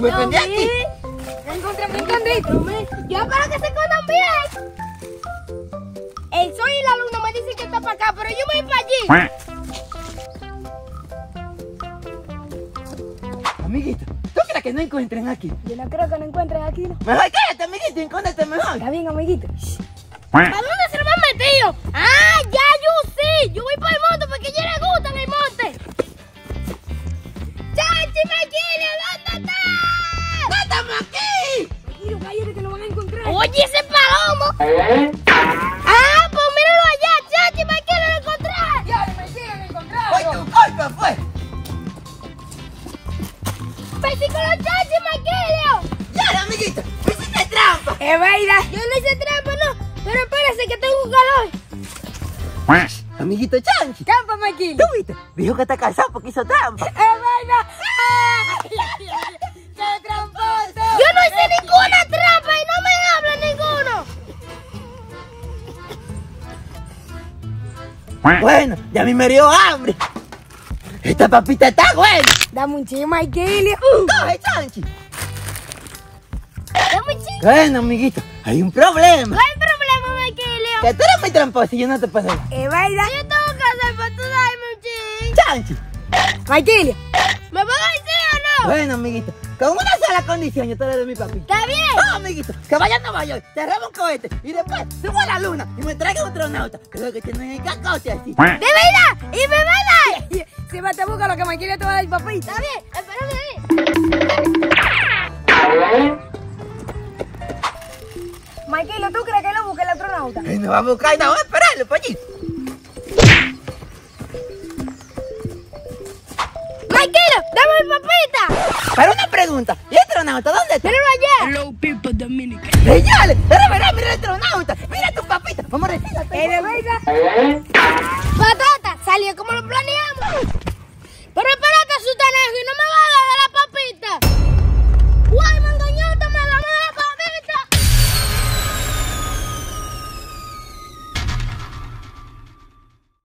me prendí aquí. Me encontré, me encontré. Yo espero que se escondan bien. El sol y la luna me dicen que está para acá, pero yo me voy para allí. Amiguito, ¿tú crees que no encuentren aquí? Yo no creo que lo encuentres aquí, ¿no? Mejor quédate, amiguito, escóndete mejor. Está bien, amiguito. ¿Para dónde se lo han metido? Ah, cállate que lo van a encontrar. Oye, ese palomo. Ah, pues míralo allá. Chachi, Maquilio, lo encontré. Ya, me siguen encontrando. ¡Fue tu culpa, fue! Perdí con los Chachi, Maquilio. ¡Ya, amiguito! ¡Me hiciste trampa! Es verdad. Yo no hice trampa, no. Pero espérese que tengo un calor. Amiguito Chanchi, Trampa, Maquilio. ¿tú viste? Dijo que está casado porque hizo trampa. Es verdad. ¡Qué tramposo! Bueno, ya a mí me dio hambre. Esta papita está buena. Dame un ching, Maquilio. Coge, Chanchi. Dame un ching. Bueno, amiguito, hay un problema. ¿Cuál problema, Maquilio? Que tú eres muy tramposo y yo no te puedo dar. Es verdad. Yo tengo que hacer para tú darme un ching. Chanchi. Maquilio. ¿Me vas a decir o no? Bueno, amiguito, con una condición yo te le doy mi papita. ¿Está bien? No, amiguito, que vaya a Nueva York, te roba un cohete y después subo a la luna y me traiga un astronauta. Creo que tiene el cacote así. ¿De verdad? ¿Y me va a dar? Si va, te busca lo que Maquilio te va a dar, papi. Está bien, espérame ahí. Maquilio, ¿tú crees que lo busque el astronauta? Ay, no va a buscar y no, vamos a esperarlo allí. Maquilio, dame mi papita. Pero una pregunta, ¿y el astronauta dónde está? Míralo allá. Hello, people, Dominican. Señales, era verdad, mira el astronauta, mira tu papita, vamos a decirle. ¿Es de verdad?